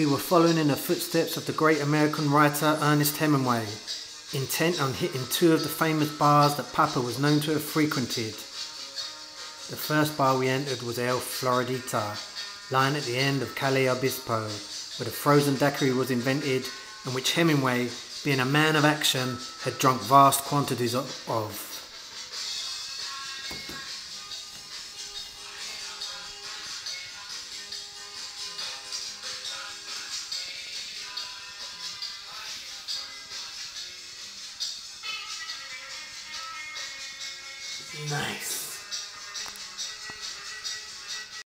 We were following in the footsteps of the great American writer Ernest Hemingway, intent on hitting two of the famous bars that Papa was known to have frequented. The first bar we entered was El Floridita, lying at the end of Calle Obispo, where the frozen daiquiri was invented and which Hemingway, being a man of action, had drunk vast quantities of. Nice.